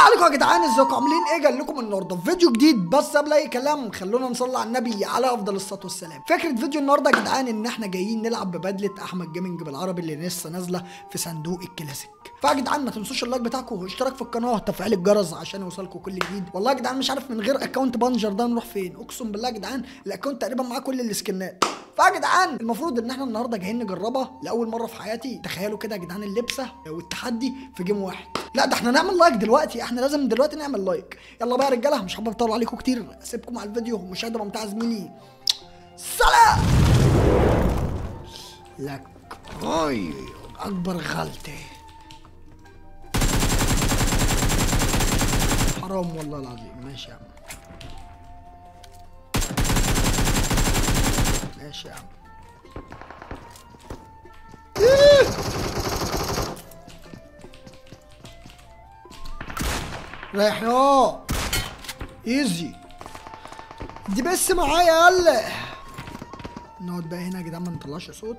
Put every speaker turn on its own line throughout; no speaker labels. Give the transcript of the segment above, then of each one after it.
عليكم يا جدعان ازيكم؟ عاملين إيه؟ جاي لكم النهارده في فيديو جديد. بس قبل أي كلام خلونا نصلي على النبي على أفضل الصلاة والسلام. فكرة فيديو النهارده يا جدعان إن إحنا جايين نلعب ببدلة أحمد جيمنج بالعربي اللي لسه نازلة في صندوق الكلاسيك. فيا جدعان ما تنسوش ال like بتاعكم واشتراك في القناة وتفعيل الجرس عشان يوصلكم كل جديد. والله يا جدعان مش عارف من غير account بانجر ده نروح فين؟ أقسم بالله يا جدعان ال account تقريبا معاه كل السكنات. فيا جدعان المفروض إن إحنا النهارده جايين نجربها لأول مرة في حياتي. تخيلوا كده يا جدعان اللبسة والتحدي في game واحد. لا ده إحنا نعمل like دلوقتي. إحنا لازم دلوقتي نعمل like يلا بقى يا رجالة مش حابب أطول عليكم كتير. أسيبكم على الفيديو. مشاهدة ممتعة زميلي. سلام! لك هاي أكبر غلطة. حرام والله العظيم. ماشي يا عم. ماشي يا عم! رايح يا ايزي دي بس معايا يلا. نقعد بقى هنا يا جدعان ما نطلعش صوت.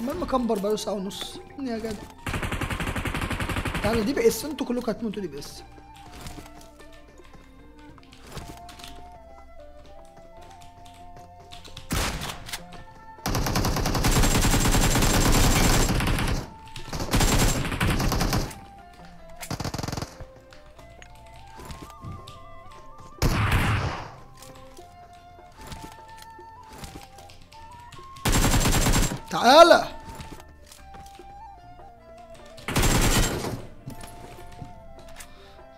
عمال مكمبر بقاله ساعة ونص. يا جدع. تعالى دي بقس أنتوا كلكم هتموتوا دي بقس تعالى.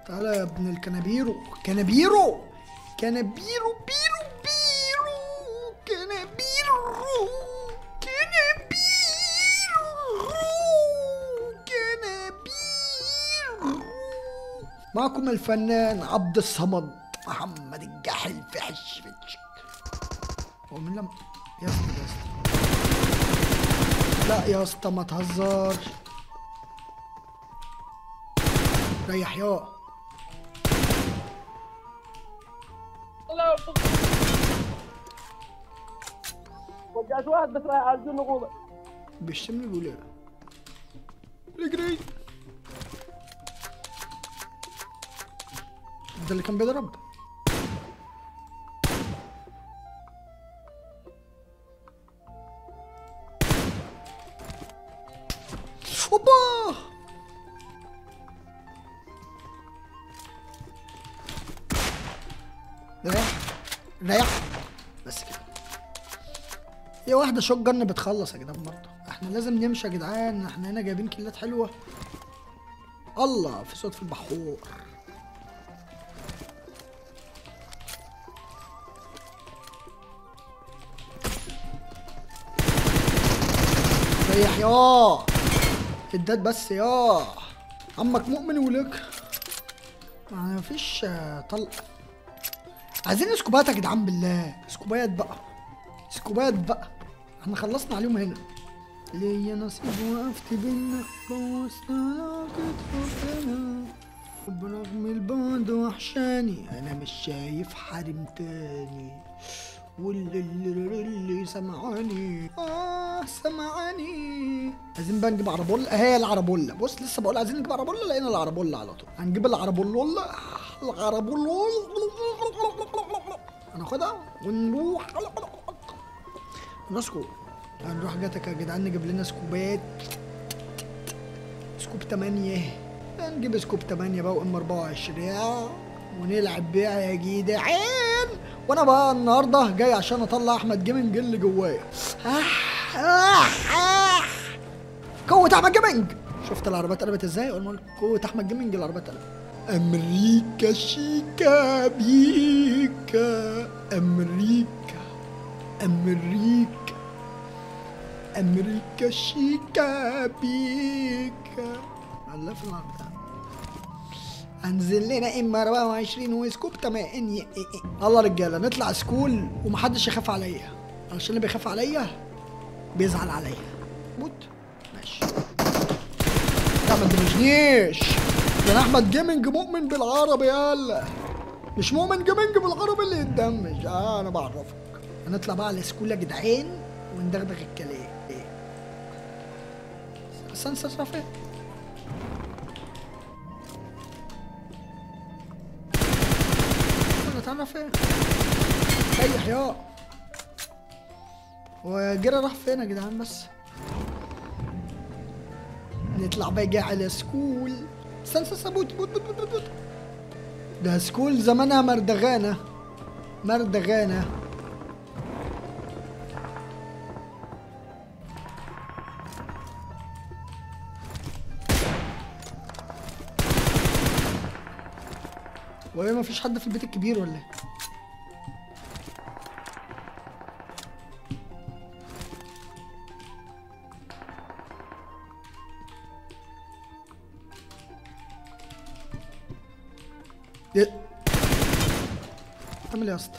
تعالى يا ابن الكنابيرو. كنابيرو! كنابيرو! بيرو! بيرو! كنابيرو! كنابيرو! كنابيرو! معكم الفنان عبد الصمد محمد الجاحل في حش فتشك هو لما يا اسطى يا اسطى. لا يا اسطى ما تهزرش. ريح يا
وجعت واحد بس رايح على الجن غوضة
بيشتمني إيه اجري ده اللي كان بيضرب أوبا! ريح بس كده. هي واحدة شوت جن بتخلص يا جدعان برضه. إحنا لازم نمشي يا جدعان. إحنا هنا جايبين كيلات حلوة. الله في صوت في البحور. ريح يا الداد بس يا عمك مؤمن ولك. ما فيش آه، طلق. عايزين سكوبات يا جدعان بالله؟ سكوبات بقى. سكوبات بقى. إحنا خلصنا عليهم هنا. ليا نصيب وقفت بينا بوظت علاقة حبنا. برغم البعد وحشاني. أنا مش شايف حريم تاني. واللي اللي, اللي سمعاني آه سمعاني عايزين بقى نجيب عربولة؟ اهي العربولة. بص لسه بقول عايزين نجيب عربولة لقينا العربولة على طول. هنجيب العربولة. العربولة. هناخدها ونروح. نسكو. هنروح جاتكا يا جدعان نجيب لنا سكوبات. scope 8 هنجيب scope 8 بقى و M 24 ونلعب بيها يا جدعان. وأنا بقى النهارده جاي عشان اطلع احمد جيمنج اللي جوايا. قوة أحمد جيمنج. شفت العربيات قلبت إزاي؟ قلنا قوة أحمد جيمنج العربيات قلبت. أمريكا شيكا بيكا. أمريكا أمريكا أمريكا شيكا بيكا. الله في العربية أنزل لنا M 24 و scope 8 الله رجالة نطلع school ومحدش يخاف عليا. عشان اللي بيخاف عليا بيزعل عليا. موت ماشي. لا ما أنا أحمد جيمنج مؤمن بالعربي يلا مش مؤمن جيمنج بالعربي اللي يتدمج آه أنا بعرفك. هنطلع بقى على ال school يا جدعان وندغدغ الكلام. استنى استنى فين؟ تعالى فين؟ ريح يا وجرى راح فين يا جدعان بس؟ نطلع بقى على school استنى استنى bot bot bot bot. bot ده school زمانها مردغانة. مردغانة. وهي ما فيش حد في البيت الكبير ولا إيه؟ اعمل إيه يا اسطى؟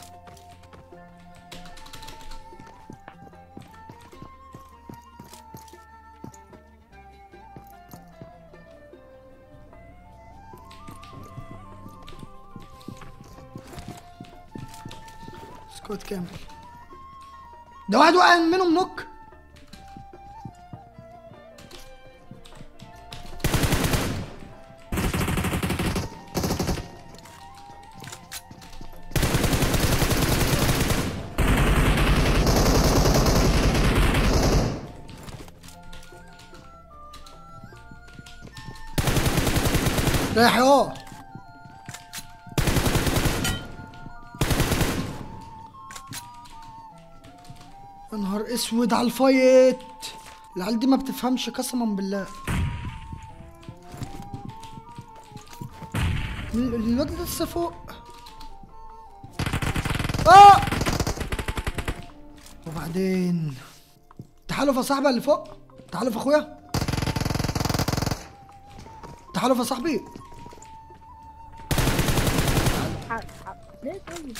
سكوت كامل ده واحد وقع منهم نوك رايح يا نهار اسود على الفايت. العيال دي ما بتفهمش قسما بالله. ال- الواد لسه فوق. آه! وبعدين؟ تحالف يا صاحبي اللي فوق. تحالف اخويا. تحالف يا صاحبي.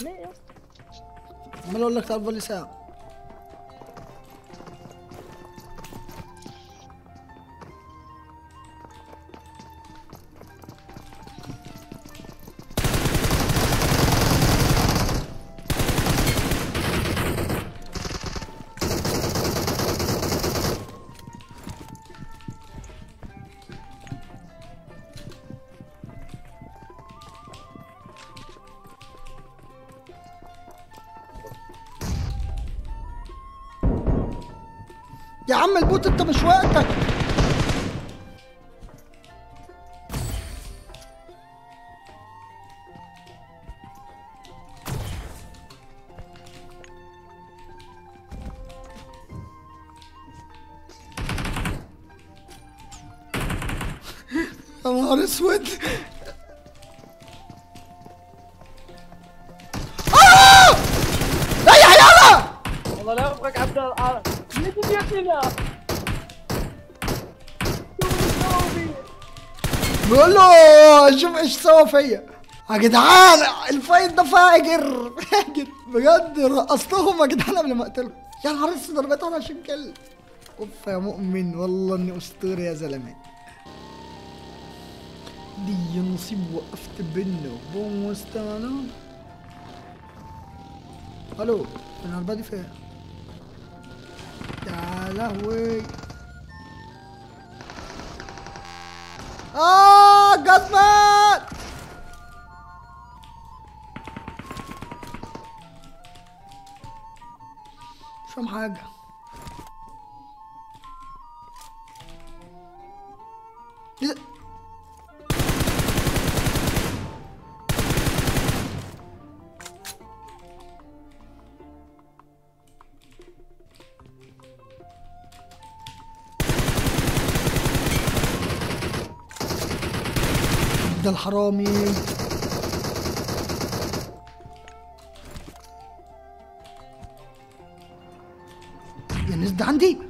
100
امال أقول لك لي ساعة. عم البوت انت مش وقتك. يا نهار اسود.
تجيبنا؟
بيقول له شوف إيش سوى فيا. يا جدعان الفايت ده فاجر فاجر. بجد رقصتهم يا جدعان قبل ما أقتلهم. يا نهار أسود ضربت أنا عشان كل أوف يا مؤمن والله إني اسطوري يا زلمة. دي نصيب وقفت بينا بوم واستعنا ألو العربه دي فين؟ لهوي آه جزمات مش حاجة إيه؟ ده الحرامي. يا الناس ده عندي.